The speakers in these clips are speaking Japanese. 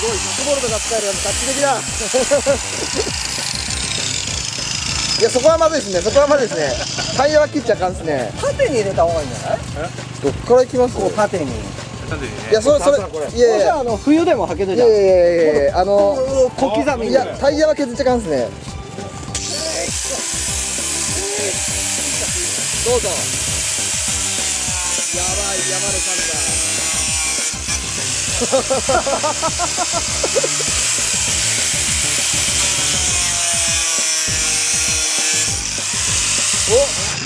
すごい100ボルトが使えるやつ画期的だいやそこはまずいですね。そこはまずいですね。タイヤは切っちゃあかんですね。縦に入れた方がいいんじゃない？どっから行きます？こう縦に。いやそれそれいやいや。じゃああの冬でも履けるじゃん。やいやいやいやあの小刻みに。いやタイヤは削っちゃあかんですね。どうぞ。やばい山根さんだお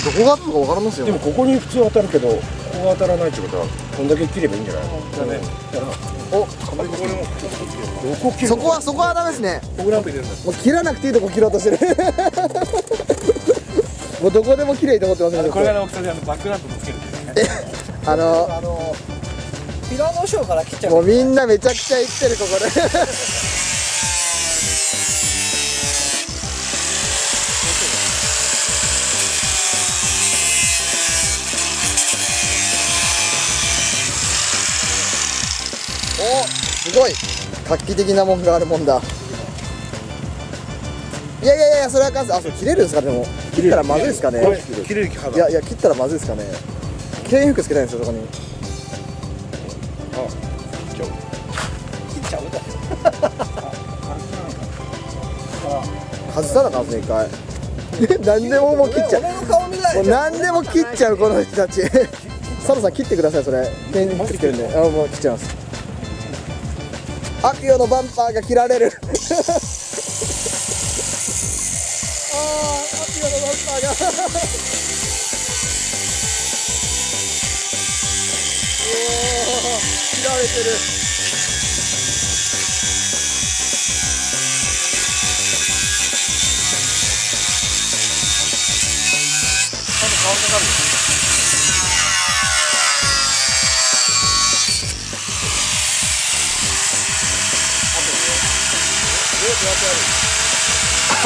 どこがあったか分かりますよ。でもここに普通当たるけどここが当たらないってことはこんだけ切ればいいんじゃない？だねおどこ切るそこはそこはダメですね。ここなんて入れるんだ。もう切らなくていいとこ切ろうとしてる。もうどこでも綺麗と思ってますねこれが大きさであのバックランプもつけるんですね。あのあのピラノショーから切っちゃう。もうみんなめちゃくちゃ言ってるここで。おすごい。画期的なもんがあるもんだ。いやいやいやそれはあかんあそれ切れるんですかでも。切ったらまずいですかね。これ切れる気肌いやいや切ったらまずいですかね経服つけたいんですよそこに切っちゃう外さなあかんですね一回。何でももう切っちゃう。何でも切っちゃうこの人たち。佐藤さん切ってくださいそれ。経服つけるんで。あもう切っちゃいます。アキオのバンパーが切られる切られてる。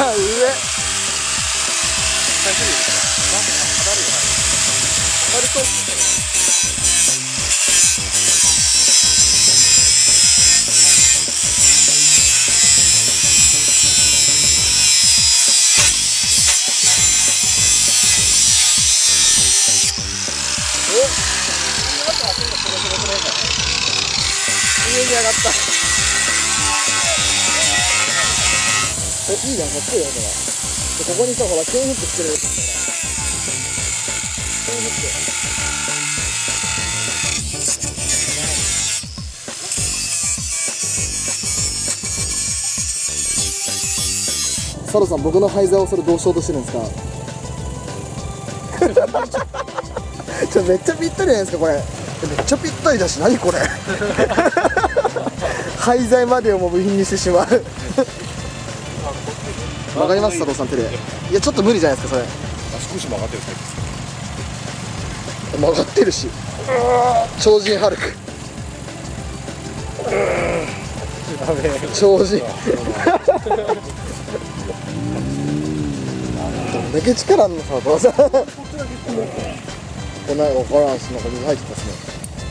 あ上。上に上がったえいいじゃんかっこいいよこれでここにさほらチェーンフックしてるほらチェーンフック佐藤さん僕の廃材をそれどうしようとしてるんですか？ちょめっちゃぴったりじゃないですかこれ。めっちゃぴったりだし何これ。廃材までをもう部品にしてしまう。わかります佐藤さん手で。いやちょっと無理じゃないですかそれ。あ少し曲がってる曲がってるし。超人ハルク。超人。どんだけ力あんの佐藤さん この間分からんしなんか水入ってますね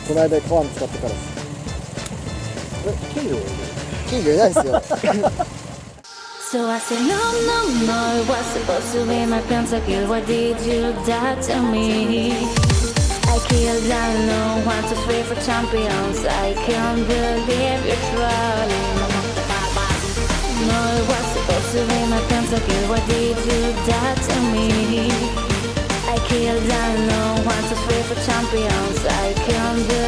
この間川に使ってからですえ金魚金魚いないですよ So I said, no, no, no, it was supposed to be my pentakill. Why did you die to me? I killed, I know, one, two, three for champions. I can't believe you're trolling. No, it was supposed to be my pentakill. Why did you die to me? I killed, I know, champions. I can be